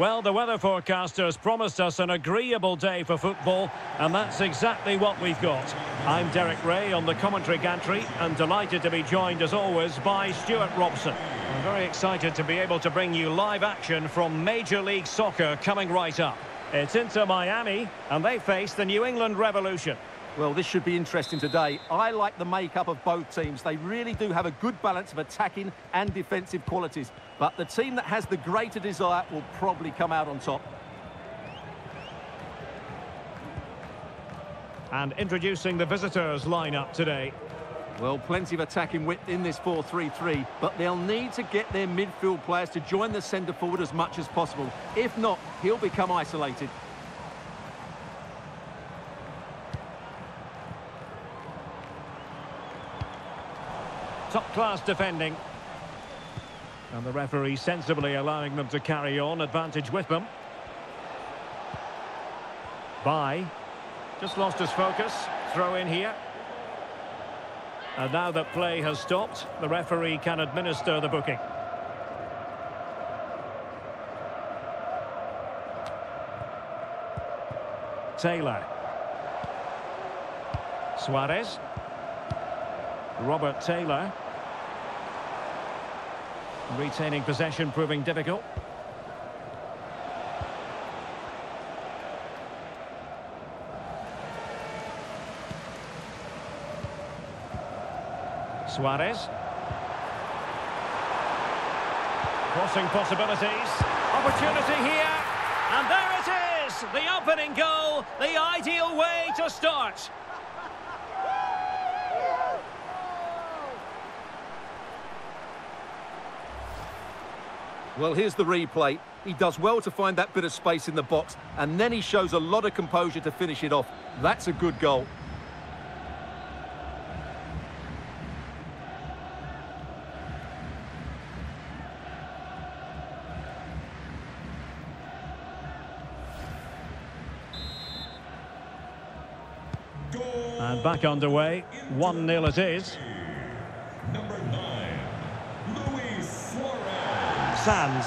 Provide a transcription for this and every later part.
Well, the weather forecasters promised us an agreeable day for football, and that's exactly what we've got. I'm Derek Ray on the commentary gantry, and delighted to be joined, as always, by Stuart Robson. I'm very excited to be able to bring you live action from Major League Soccer coming right up. It's Inter Miami, and they face the New England Revolution. Well, this should be interesting today. I like the makeup of both teams. They really do have a good balance of attacking and defensive qualities. But the team that has the greater desire will probably come out on top. And introducing the visitors lineup today. Well, plenty of attacking width in this 4-3-3, but they'll need to get their midfield players to join the centre forward as much as possible. If not, he'll become isolated. Top-class defending. And the referee sensibly allowing them to carry on, advantage with them. Bye. Just lost his focus. Throw in here. And now that play has stopped, the referee can administer the booking. Taylor. Suarez. Robert Taylor. Retaining possession proving difficult. Suarez. Crossing possibilities. Opportunity here. And there it is! The opening goal, the ideal way to start. Well, here's the replay. He does well to find that bit of space in the box, and then he shows a lot of composure to finish it off. That's a good goal. And back underway. 1-0 it is. Sands.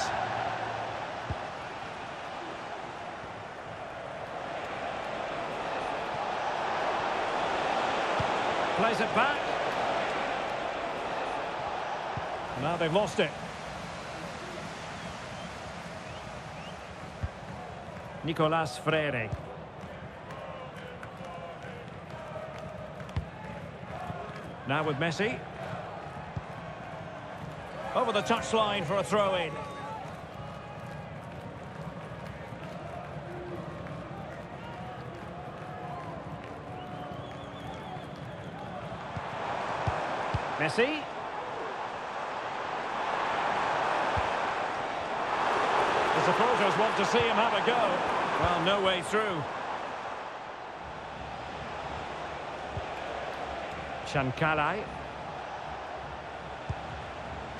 Plays it back. Now they've lost it. Nicolas Freire. Now with Messi. Over the touchline for a throw-in. Messi. The supporters want to see him have a go. Well, no way through. Chancalay.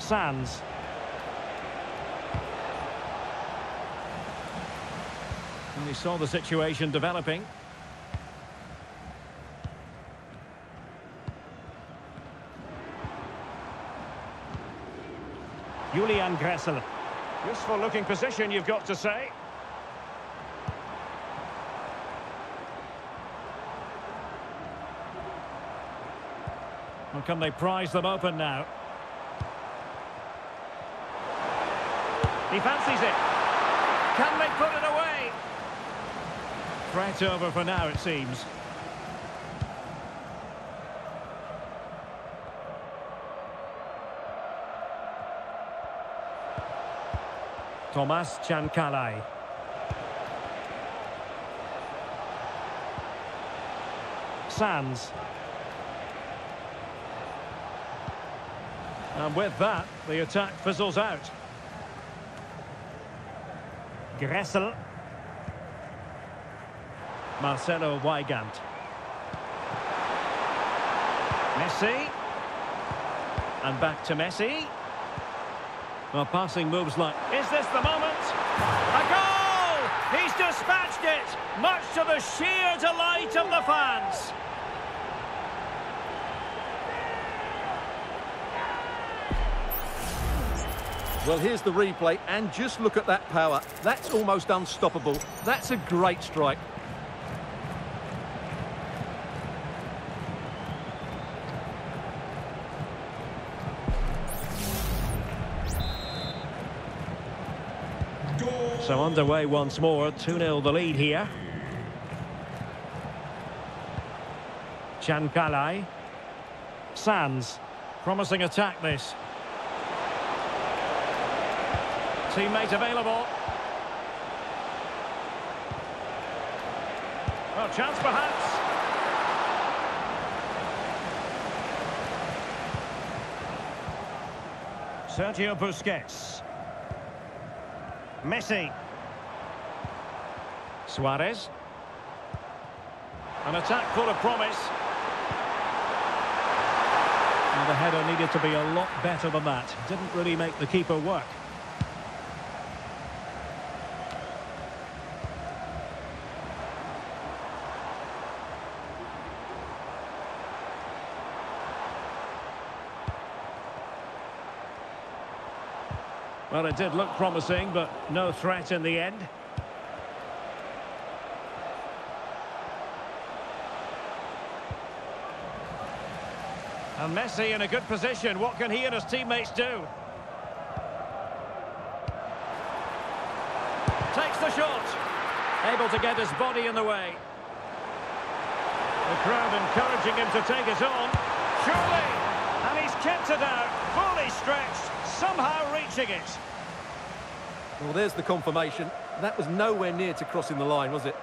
Sands. And he saw the situation developing. Julian Gressel. Useful looking position, you've got to say. Well, can they prize them open now? He fancies it. Can they put it away? Threat over for now, it seems. Thomas Chancalay. Sands. And with that, the attack fizzles out. Gressel. Marcelo Weigandt. Messi. And back to Messi. Well, passing moves like... Is this the moment? A goal! He's dispatched it! Much to the sheer delight of the fans. Well, here's the replay, and just look at that power. That's almost unstoppable. That's a great strike. So underway once more, 2-0 the lead here. Chancalay. Sands. Promising attack this. Teammate available. Well, chance perhaps. Sergio Busquets. Messi. Suarez. An attack full of promise. And the header needed to be a lot better than that. Didn't really make the keeper work. Well, it did look promising, but no threat in the end. And Messi in a good position. What can he and his teammates do? Takes the shot. Able to get his body in the way. The crowd encouraging him to take it on. Surely! And he's kept it out. Fully stretched. Somehow reaching it. Well, there's the confirmation. That was nowhere near to crossing the line, was it?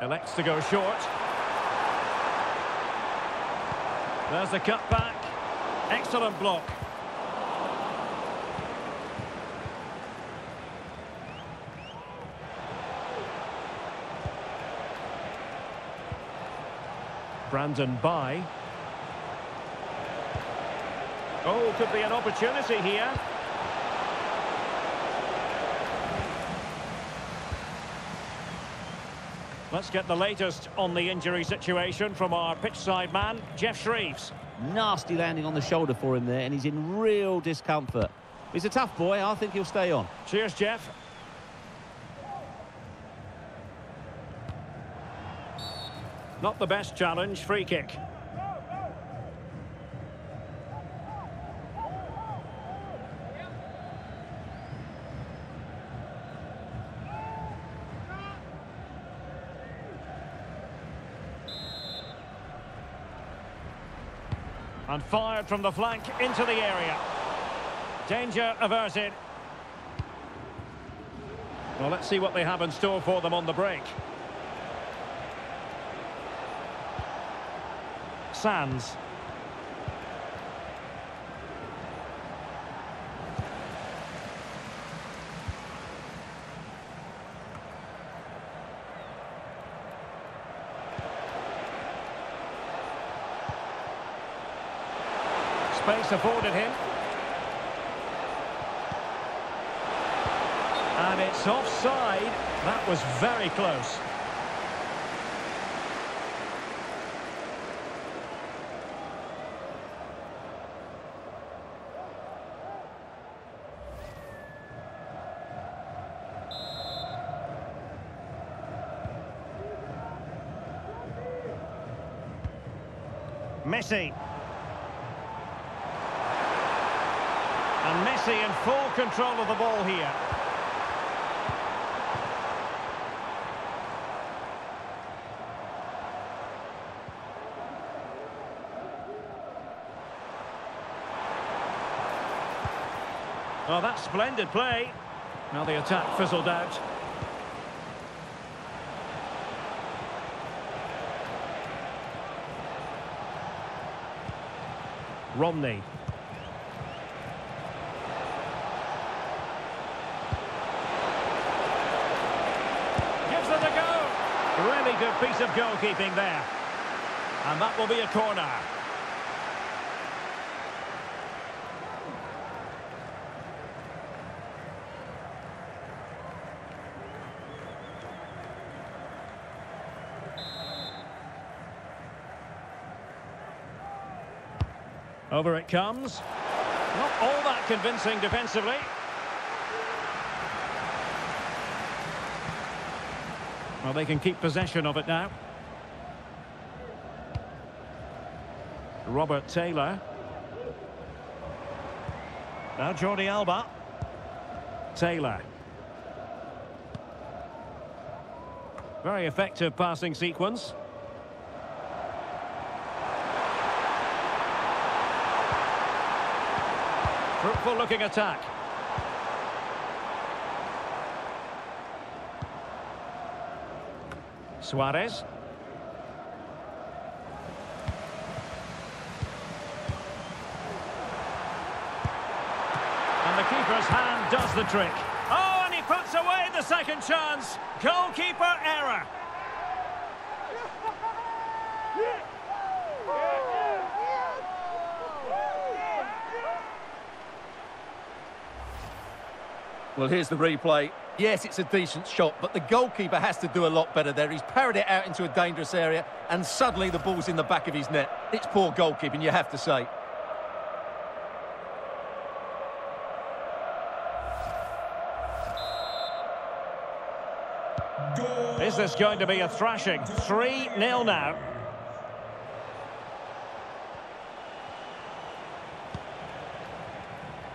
Elects to go short. There's the cut back. Excellent block. Brandon Bye. Oh, could be an opportunity here. Let's get the latest on the injury situation from our pitchside man, Geoff Shreeves. Nasty landing on the shoulder for him there, and he's in real discomfort. He's a tough boy. I think he'll stay on. Cheers, Geoff. Not the best challenge, free kick. And fired from the flank into the area. Danger averted. Well, let's see what they have in store for them on the break. Sands. Space afforded him. And it's offside. That was very close. Messi. And Messi in full control of the ball here. Oh, that's splendid play. Now the attack fizzled out. Romney. Gives it a go. Really good piece of goalkeeping there. And that will be a corner. Over it comes. Not all that convincing defensively. Well, they can keep possession of it now. Robert Taylor. Now Jordi Alba. Taylor. Very effective passing sequence. Fruitful looking attack. Suarez. And the keeper's hand does the trick. Oh, and he puts away the second chance. Goalkeeper error. Well, here's the replay. Yes, it's a decent shot, but the goalkeeper has to do a lot better there. He's parried it out into a dangerous area, and suddenly the ball's in the back of his net. It's poor goalkeeping, you have to say. Is this going to be a thrashing? 3-0 now.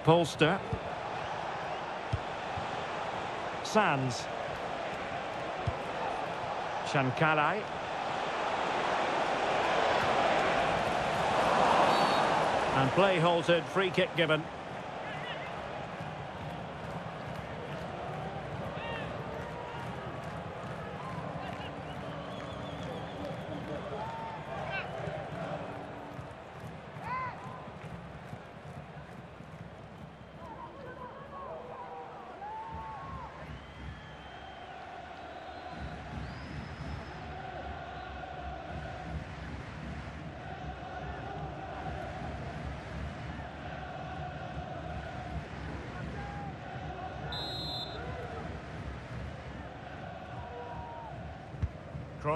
Polster. Sands. And play halted, free kick given.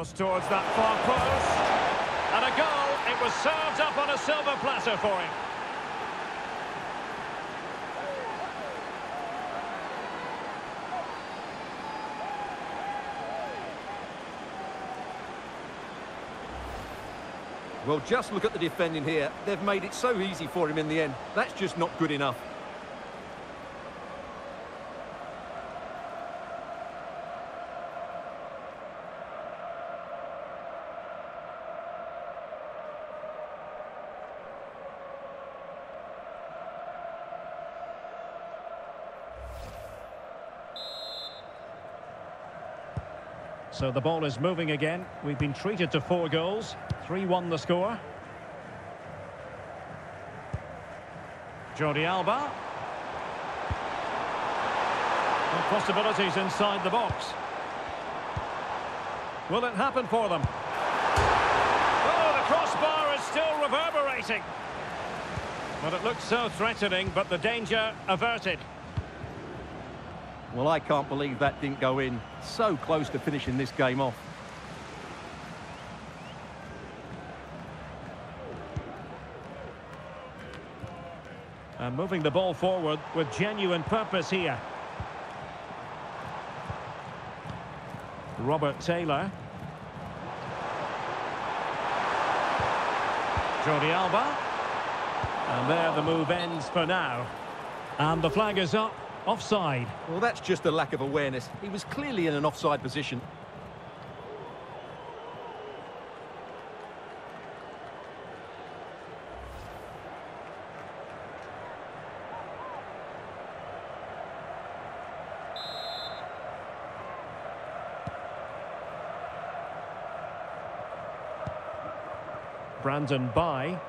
Cross towards that far post. And a goal. It was served up on a silver platter for him. Well, just look at the defending here. They've made it so easy for him in the end. That's just not good enough. So the ball is moving again. We've been treated to four goals. 3-1 the score. Jordi Alba. And possibilities inside the box. Will it happen for them? Oh, the crossbar is still reverberating. Well, it looks so threatening, but the danger averted. Well, I can't believe that didn't go in. So close to finishing this game off. And moving the ball forward with genuine purpose here. Robert Taylor. Jordi Alba. And there the move ends for now. And the flag is up, offside. Well, that's just a lack of awareness. He was clearly in an offside position. Brandon Bye.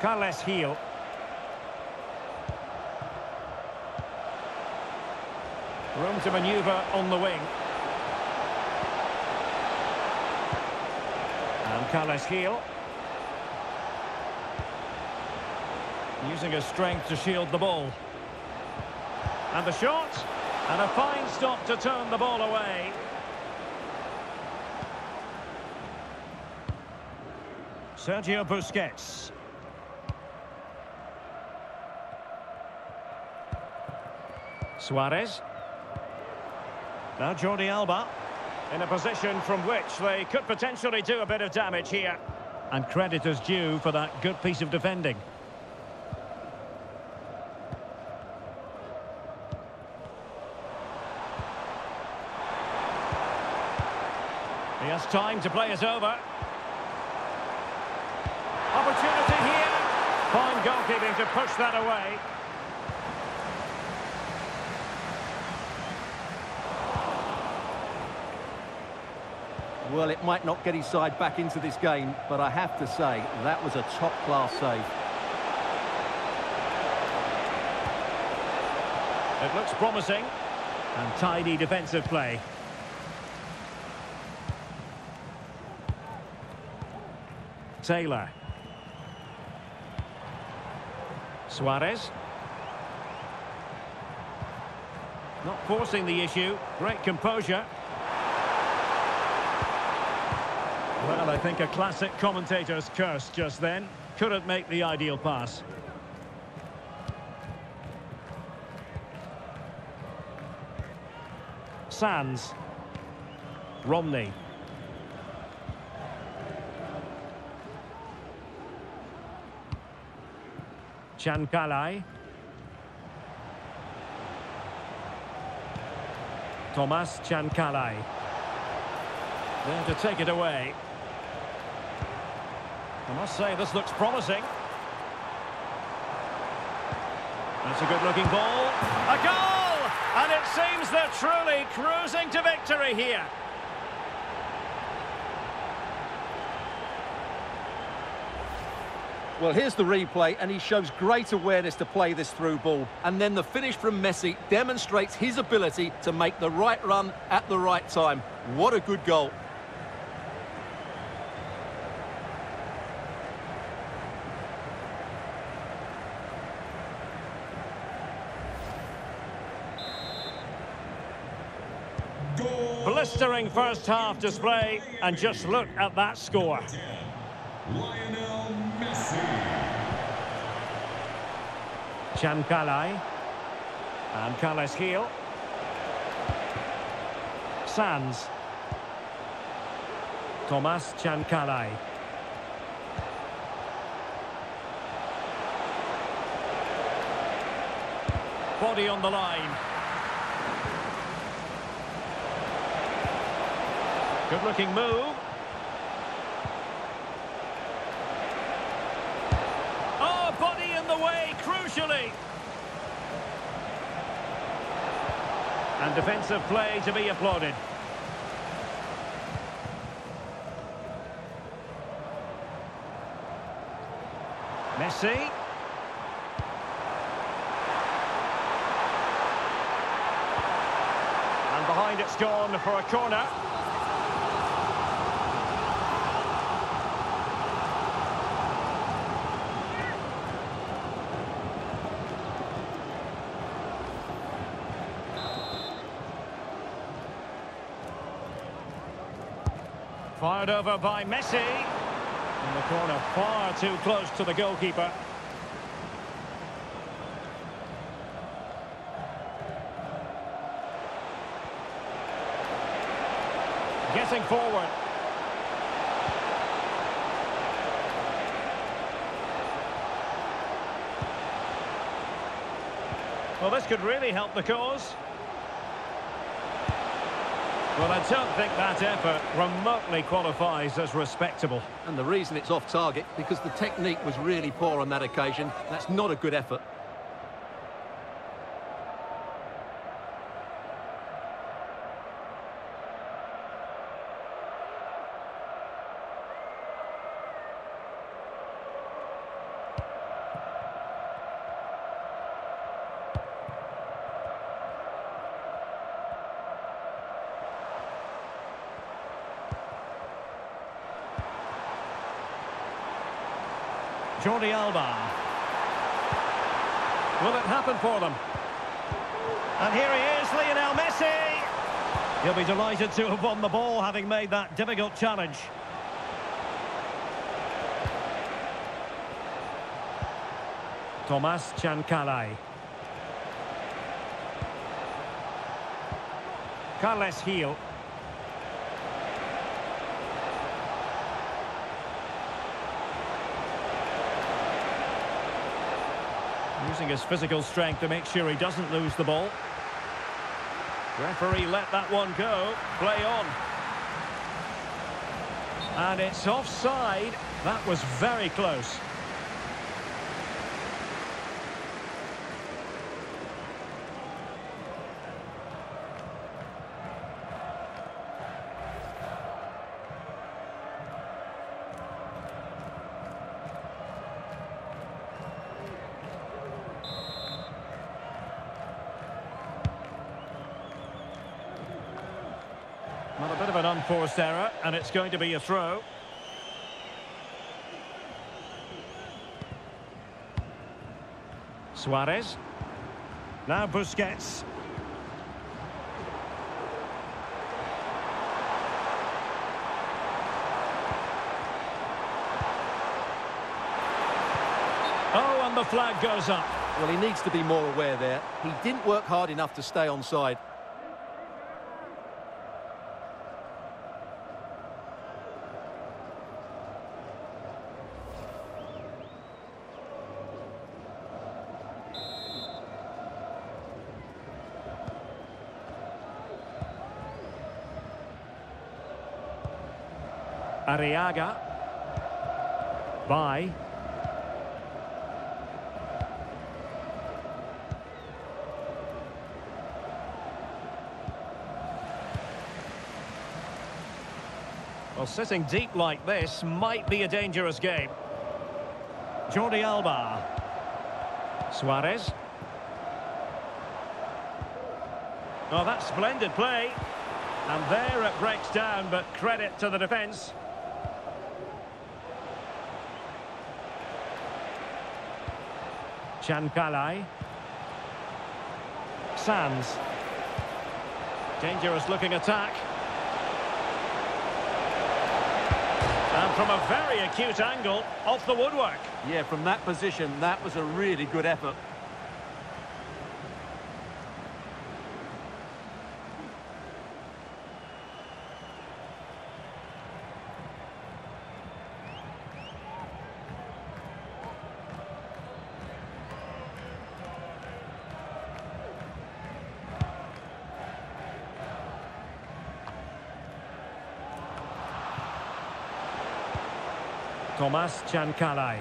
Carles Gil. Room to manoeuvre on the wing. And Carles Gil Using his strength to shield the ball. And the shot. And a fine stop to turn the ball away. Sergio Busquets. Suarez. Now Jordi Alba. In a position from which they could potentially do a bit of damage here. And credit is due for that good piece of defending. He has time to play it over. Opportunity here. Fine goalkeeping to push that away. Well, it might not get his side back into this game, but I have to say, that was a top-class save. It looks promising. And tidy defensive play. Taylor. Suarez. Not forcing the issue. Great composure. Well, I think a classic commentator's curse just then. Couldn't make the ideal pass. Sands. Romney. Chancalay. Thomas Chancalay. There to take it away. I must say, this looks promising. That's a good-looking ball. A goal! And it seems they're truly cruising to victory here. Well, here's the replay, and he shows great awareness to play this through ball. And then the finish from Messi demonstrates his ability to make the right run at the right time. What a good goal. Goal. Blistering first half display, and just look at that score. Lionel Messi. Chancalay. And Carles Gil. Sands. Thomas Chancalay. Body on the line. Good looking move. Oh, body in the way, crucially. And defensive play to be applauded. Messi. And behind it's gone for a corner. Over by Messi. In the corner, far too close to the goalkeeper. Getting forward. Well, this could really help the cause. Well, I don't think that effort remotely qualifies as respectable. And the reason it's off target, because the technique was really poor on that occasion. That's not a good effort. Jordi Alba. Will it happen for them? And here he is, Lionel Messi. He'll be delighted to have won the ball, having made that difficult challenge. Thomas Chancalay. Carles Gil. Using his physical strength to make sure he doesn't lose the ball. Referee let that one go. Play on. And it's offside. That was very close. Well, a unforced error, and it's going to be a throw. Suarez. Now Busquets. Oh, and the flag goes up. Well, he needs to be more aware there. He didn't work hard enough to stay onside. Arriaga. Bye. Well, sitting deep like this might be a dangerous game. Jordi Alba. Suarez. Oh, that's splendid play. And there it breaks down, but credit to the defence. Chancalay. Sands. Dangerous looking attack. And from a very acute angle, off the woodwork. Yeah, from that position, that was a really good effort. Thomas Chancalay.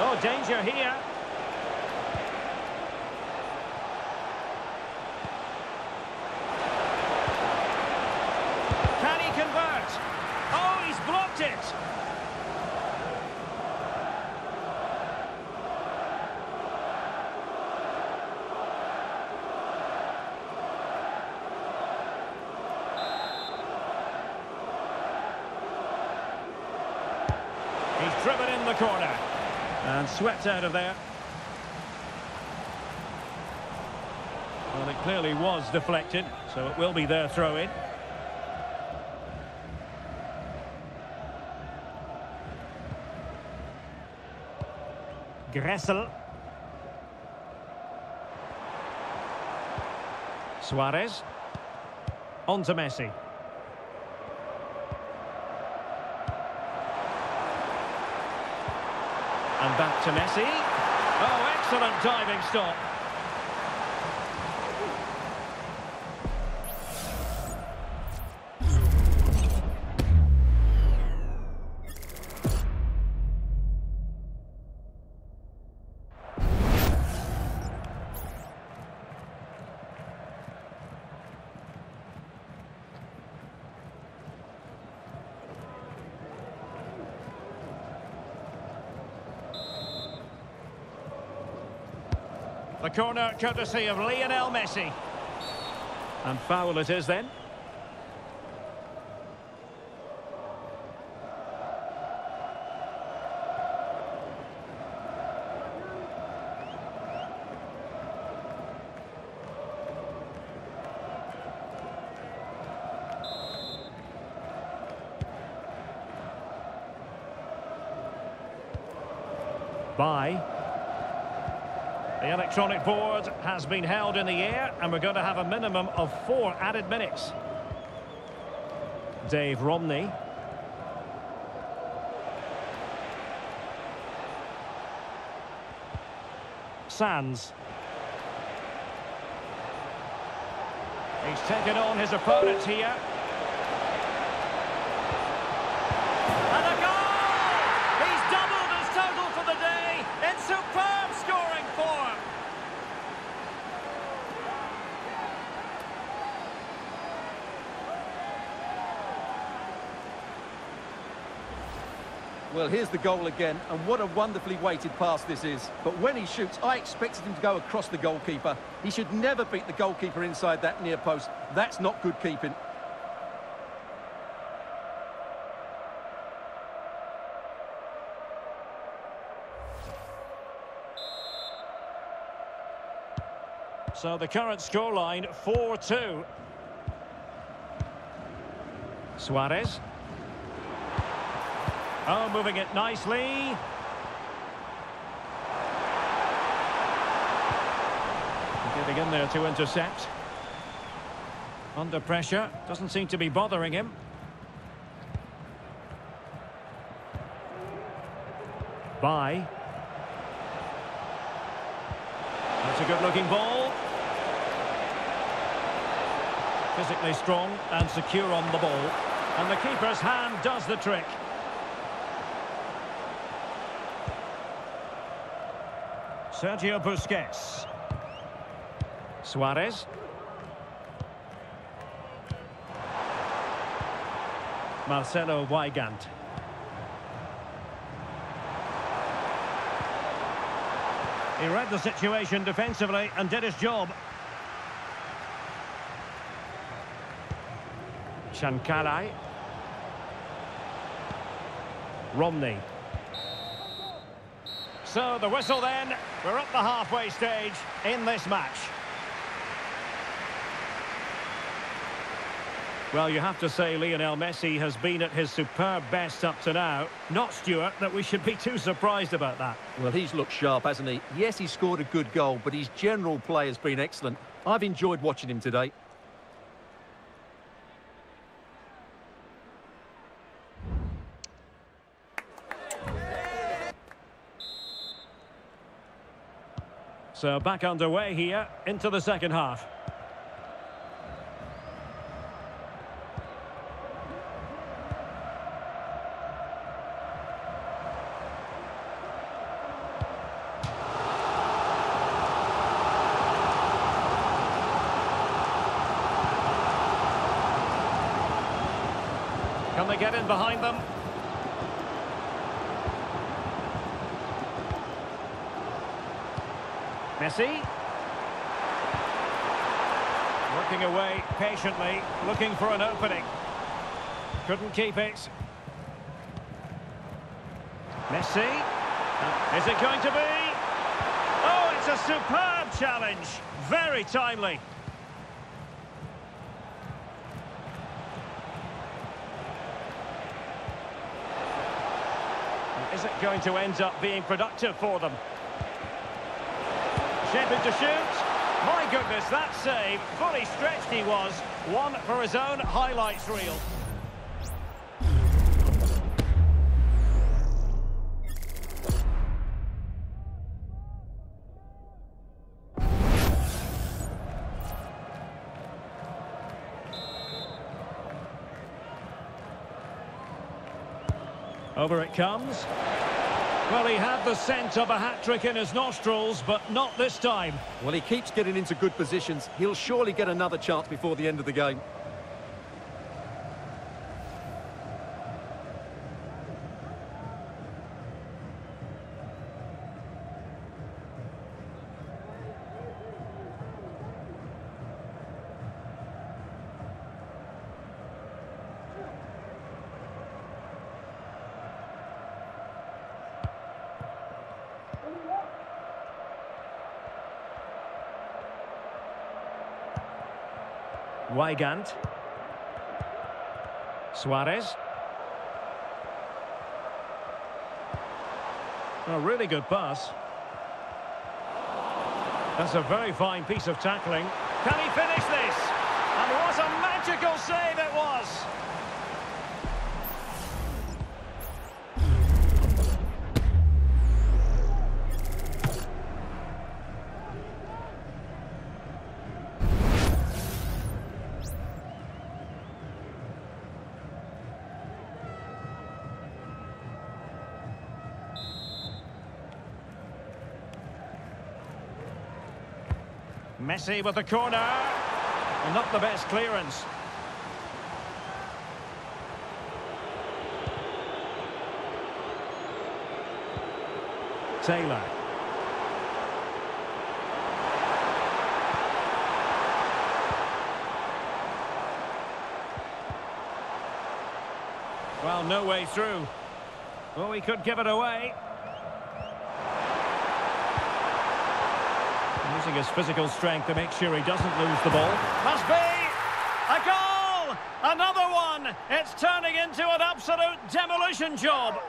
Oh, danger here. Can he convert? Oh, he's blocked it. He's driven in the corner. And swept out of there. Well, it clearly was deflected, so it will be their throw-in. Gressel. Suarez. On to Messi. Back to Messi. Oh, excellent diving stop. Corner courtesy of Lionel Messi. And foul it is then. Bye the electronic board has been held in the air and we're going to have a minimum of four added minutes. Dave Romney. Sands. He's taken on his opponent here. And a goal! He's doubled his total for the day in superb scoring form. Well, here's the goal again, and what a wonderfully weighted pass this is. But when he shoots, I expected him to go across the goalkeeper. He should never beat the goalkeeper inside that near post. That's not good keeping. So the current scoreline 4-2. Suarez. Oh, moving it nicely. Getting in there to intercept. Under pressure. Doesn't seem to be bothering him. Bye. That's a good-looking ball. Physically strong and secure on the ball. And the keeper's hand does the trick. Sergio Busquets. Suarez. Marcelo Weigandt. He read the situation defensively and did his job. Chancalay. Romney. So the whistle then. We're at the halfway stage in this match. Well, you have to say Lionel Messi has been at his superb best up to now. Not, Stuart, that we should be too surprised about that. Well, he's looked sharp, hasn't he? Yes, he scored a good goal, but his general play has been excellent. I've enjoyed watching him today. So back underway here into the second half. Can they get in behind them? Messi. Working away patiently, looking for an opening. Couldn't keep it. Messi. Uh, is it going to be? Oh, it's a superb challenge. Very timely. Is it going to end up being productive for them? Shaping to shoot. My goodness, that save. Fully stretched he was. One for his own highlights reel. Over it comes. Well, he had the scent of a hat-trick in his nostrils, but not this time. Well, he keeps getting into good positions. He'll surely get another chance before the end of the game. Weigandt. Suarez. A really good pass. That's a very fine piece of tackling. Can he finish this? Messi with the corner. And not the best clearance. Taylor. Well, no way through. Well, he could give it away. Using his physical strength to make sure he doesn't lose the ball. Must be a goal! Another one! It's turning into an absolute demolition job.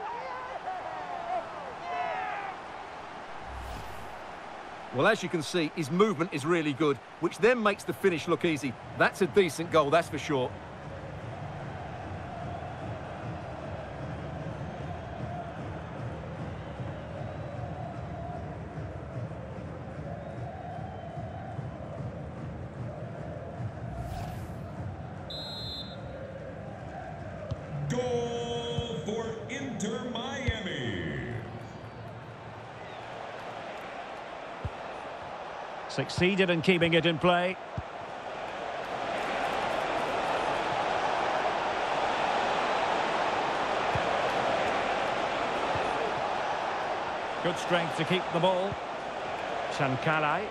Well, as you can see, his movement is really good, which then makes the finish look easy. That's a decent goal, that's for sure. Succeeded in keeping it in play. Good strength to keep the ball. Chancalay.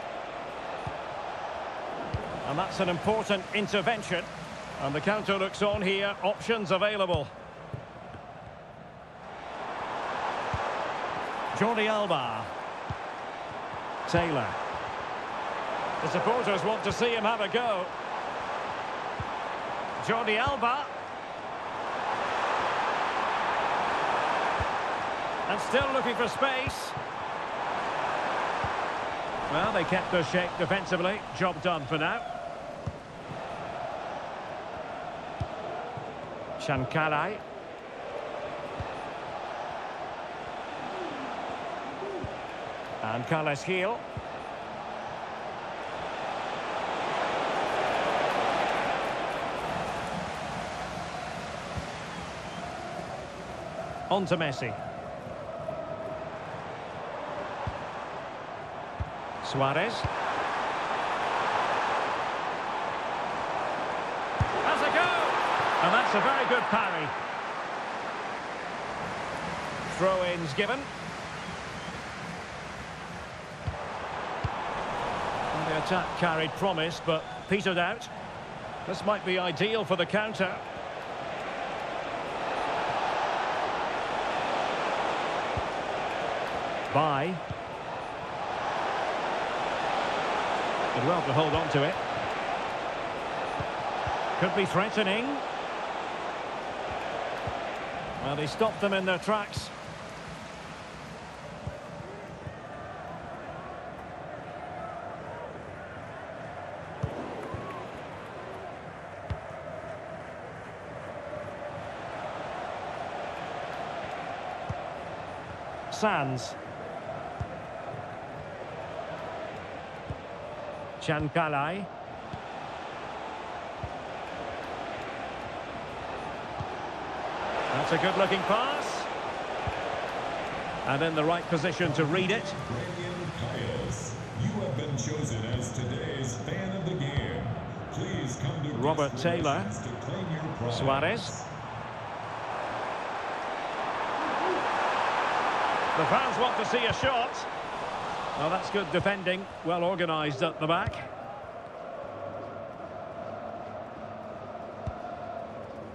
And that's an important intervention. And the counter looks on here. Options available. Jordi Alba. Taylor. The supporters want to see him have a go. Jordi Alba. And still looking for space. Well, they kept their shape defensively. Job done for now. Chancalay. And Carles Gil. On to Messi. Suarez. Has a go! And that's a very good parry. Throw-ins given. And the attack carried promise, but petered out. This might be ideal for the counter. Bye. Did well to hold on to it. Could be threatening. Well, they stopped them in their tracks. Sands. Chancalay. That's a good-looking pass. And in the right position to read it. You have been chosen as today's fan of the game. Please come to Robert Taylor. to. Suarez. The fans want to see a shot. Well, that's good defending. Well organised at the back.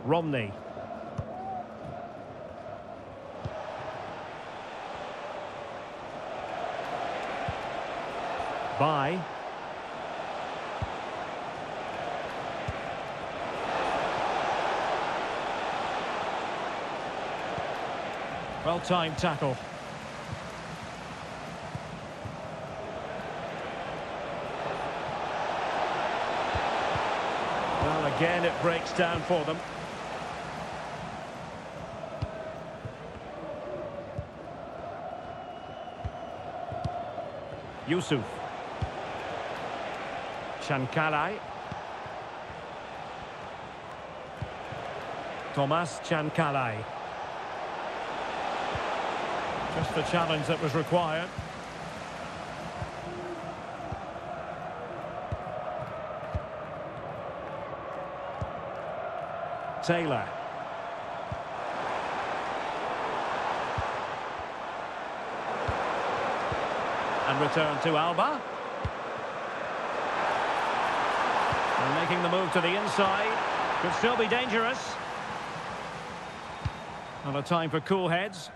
Romney. Bye. Well-timed tackle. Again, it breaks down for them. Yusuf. Chancalay. Thomas Chancalay. Just the challenge that was required. Taylor. And return to Alba. And making the move to the inside. Could still be dangerous. And a time for cool heads.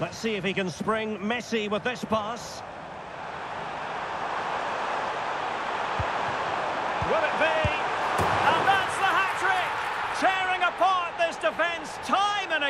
Let's see if he can spring Messi with this pass. Will it be? And that's the hat-trick! Tearing apart this defence time and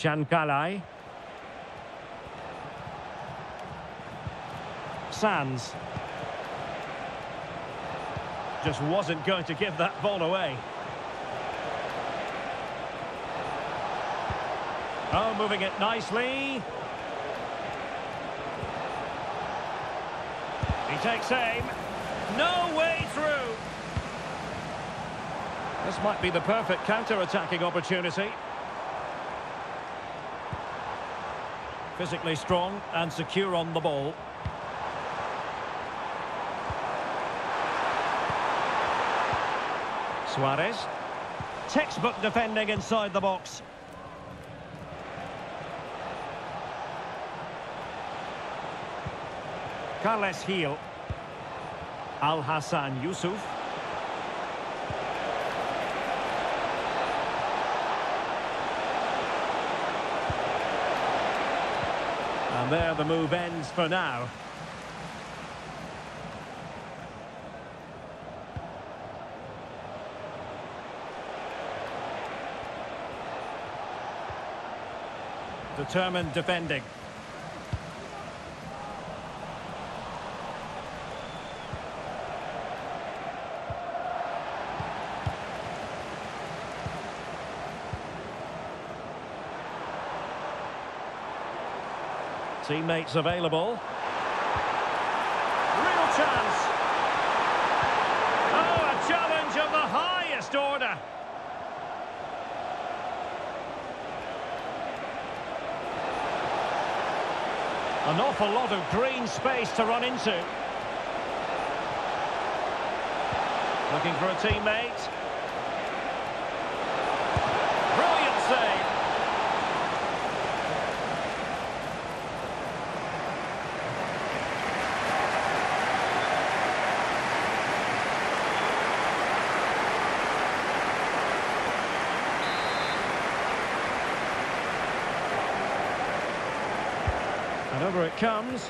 Chancalay. Sands. Just wasn't going to give that ball away. Oh, moving it nicely. He takes aim. No way through. This might be the perfect counter-attacking opportunity. Physically strong and secure on the ball. Suarez. Textbook defending inside the box. Carles Gil. Al Hassan Yusuf. There the move ends for now. Determined defending. Teammates available. Real chance. Oh, a challenge of the highest order. An awful lot of green space to run into. Looking for a teammate. Brilliant save. And over it comes.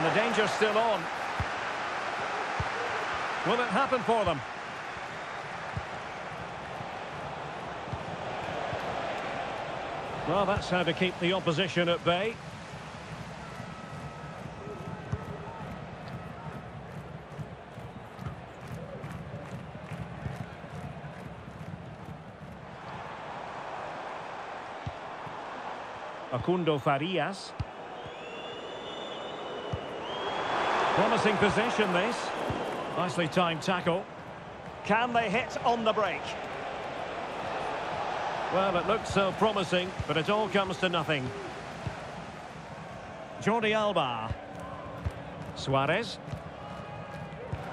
And the danger's still on. Will it happen for them? Well, that's how to keep the opposition at bay. Facundo Farias. Promising position, this. Nicely timed tackle. Can they hit on the break? Well, it looked so uh, promising, but it all comes to nothing. Jordi Alba. Suarez.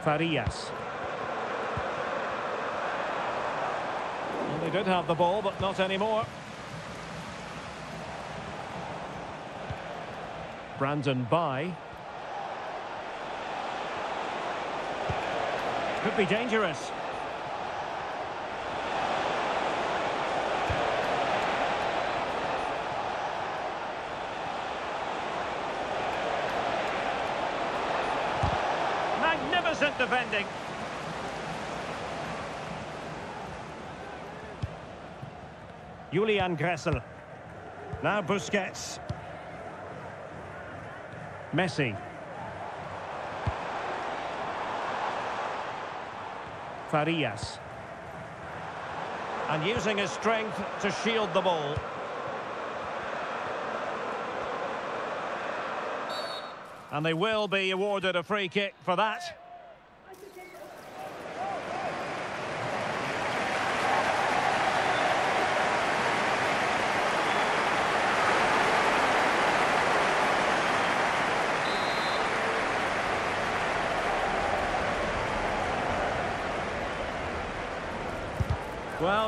Farias. Well, they did have the ball, but not anymore. Brandon Bye. Could be dangerous. Magnificent defending. Julian Gressel. Now Busquets. Messi. Farias. And using his strength to shield the ball. And they will be awarded a free kick for that.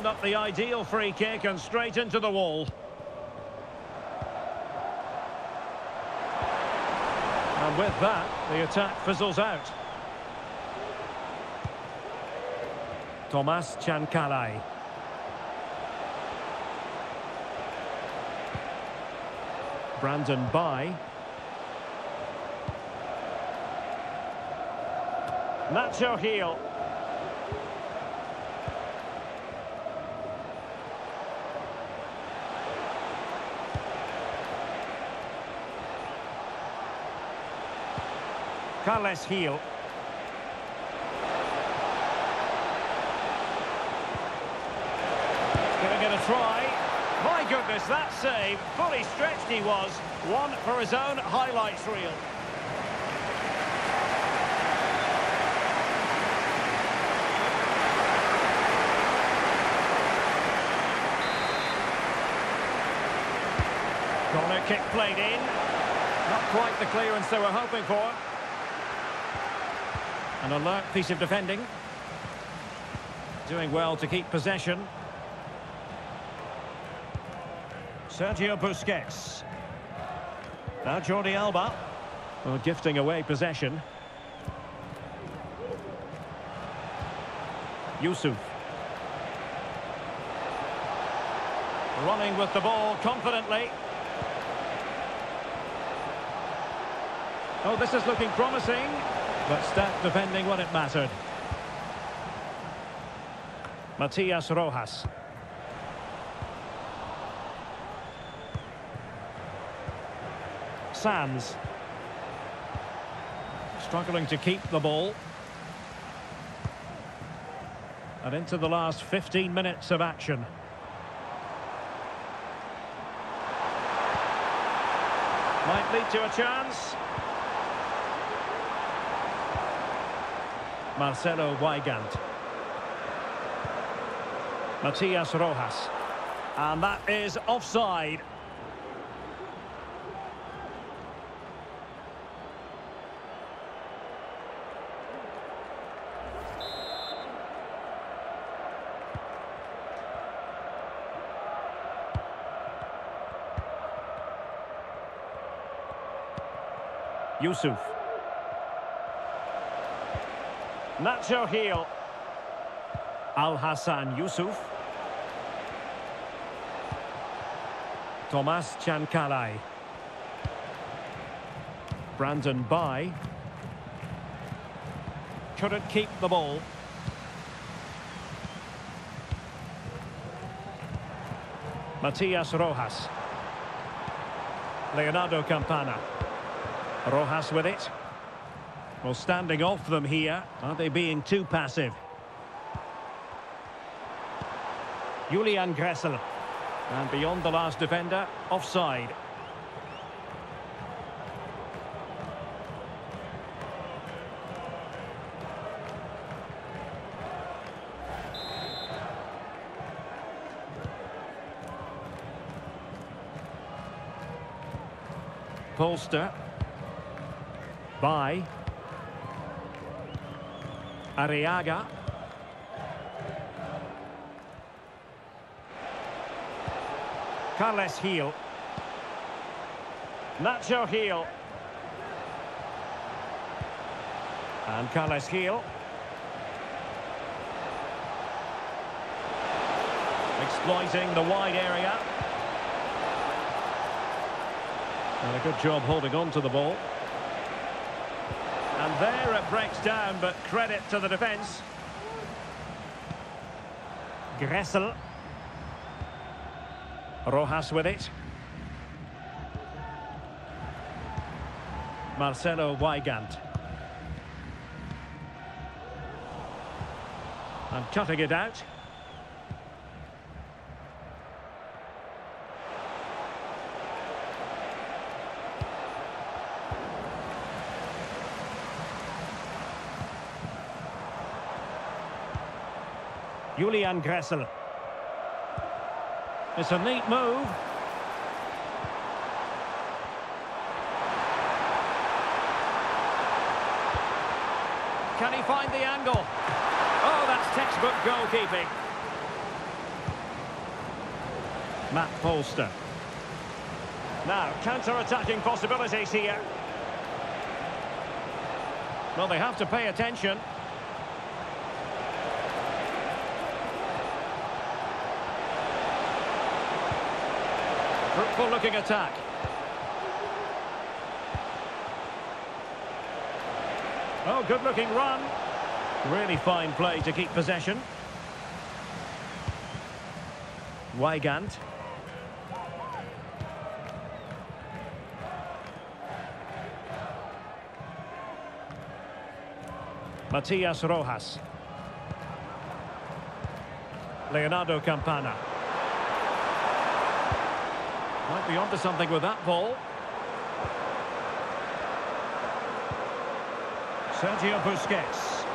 Not the ideal free kick and straight into the wall. And with that, the attack fizzles out. Thomas Chancalay. Brandon Bye. Nacho Gil. Carles Gil. Gonna get a try. My goodness, that save. Fully stretched he was. One for his own highlights reel. Corner kick played in. Not quite the clearance they were hoping for. An alert piece of defending. Doing well to keep possession. Sergio Busquets. Now Jordi Alba. Well, gifting away possession. Yusuf. Running with the ball confidently. Oh, this is looking promising. But stat defending when it mattered. Matias Rojas. Sands. Struggling to keep the ball. And into the last 15 minutes of action. Might lead to a chance. Marcelo Weigandt. Matias Rojas. And that is offside. Yusuf. Nacho Gil. Al Hassan Yusuf. Thomas Chancalay. Brandon Bye. Couldn't keep the ball. Matias Rojas. Leonardo Campana. Rojas with it. Well, standing off them here. aren't they being too passive? Julian Gressel. And beyond the last defender, offside. Polster. Bye. Arreaga. Carles Gil. Nacho Gil. And Carles Gil. Exploiting the wide area. And a good job holding on to the ball. And there it breaks down, but credit to the defence. Gressel. Rojas with it. Marcelo Weigandt. And cutting it out. Julian Gressel. It's a neat move. Can he find the angle? Oh, that's textbook goalkeeping. Matt Polster. Now, counter-attacking possibilities here. Well, they have to pay attention. Fruitful looking attack. Oh, good looking run. Really fine play to keep possession. Weigandt. Matias Rojas. Leonardo Campana. Might be onto something with that ball. Sergio Busquets.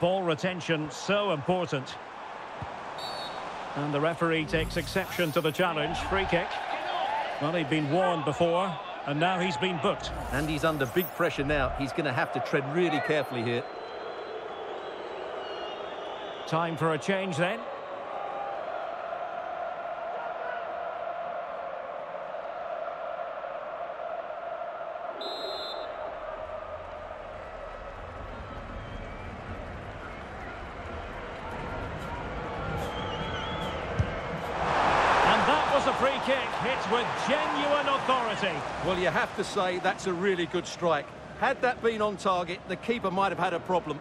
Ball retention so important. And the referee takes exception to the challenge. Free kick. Well, he'd been warned before, and now he's been booked. And he's under big pressure now. He's going to have to tread really carefully here. Time for a change then. Well, you have to say that's a really good strike. Had that been on target, the keeper might have had a problem.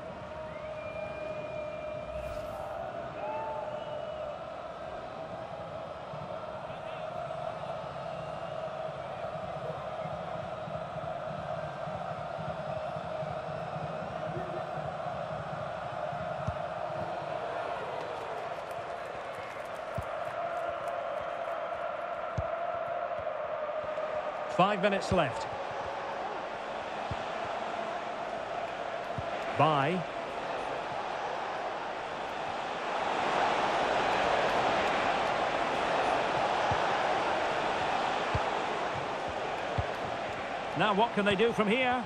Five minutes left. Bye. Now what can they do from here?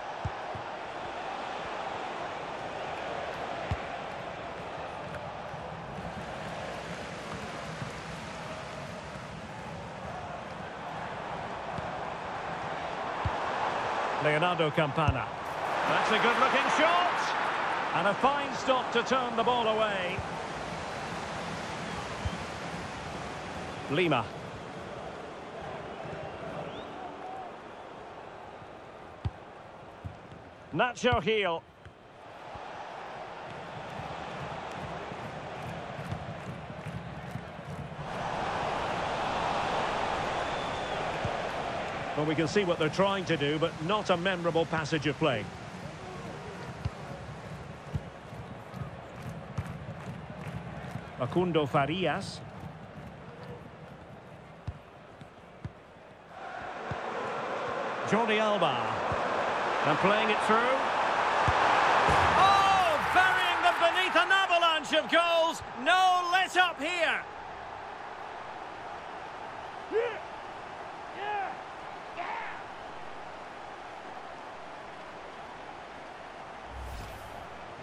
Campana. That's a good-looking shot. And a fine stop to turn the ball away. Lima. Nacho Gil. Well, we can see what they're trying to do, but not a memorable passage of play. Facundo Farias. Jordi Alba. And playing it through. Oh, burying them beneath an avalanche of goals. No let up here.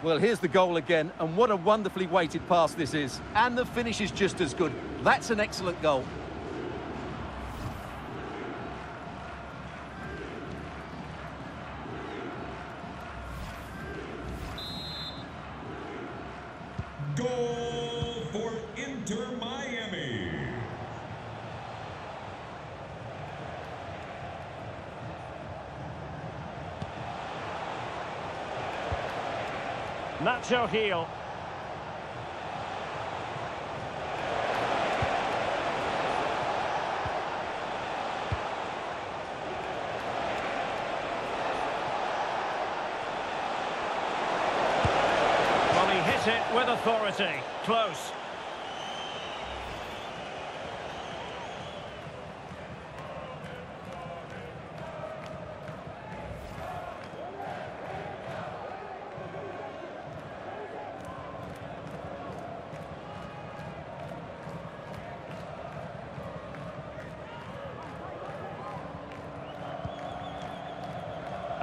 Well, here's the goal again, and what a wonderfully weighted pass this is. And the finish is just as good. That's an excellent goal for Inter Miami. Nacho Gil. Well, he hit it with authority. Close.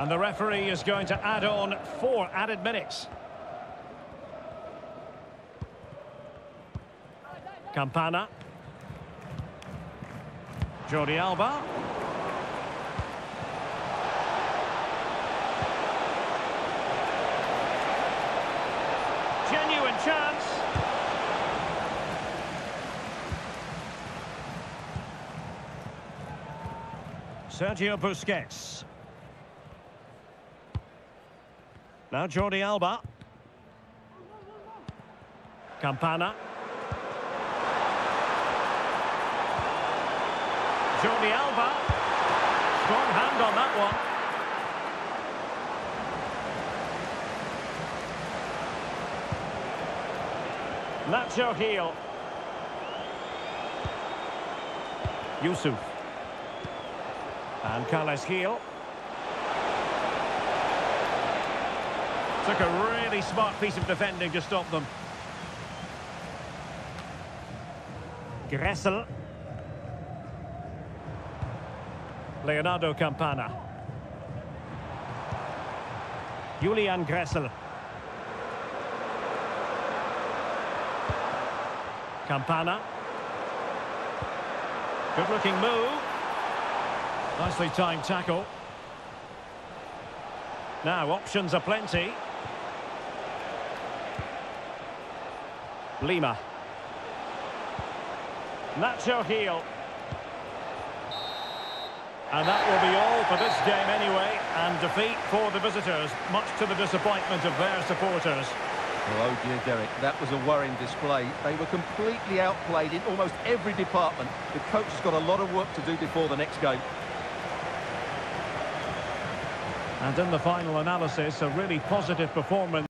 And the referee is going to add on four added minutes. Campana. Jordi Alba. Genuine chance. Sergio Busquets. Now Jordi Alba. Campana. Jordi Alba. Strong hand on that one. Nacho Gil. Yusuf. And Carles Gil. Took a really smart piece of defending to stop them. Gressel. Leonardo Campana. Julian Gressel. Campana. Good looking move. Nicely timed tackle. Now options are plenty. Lima. Nacho Gil. And that will be all for this game anyway. And defeat for the visitors, much to the disappointment of their supporters. Oh, oh dear, Derek, that was a worrying display. They were completely outplayed in almost every department. The coach has got a lot of work to do before the next game. And in the final analysis, a really positive performance.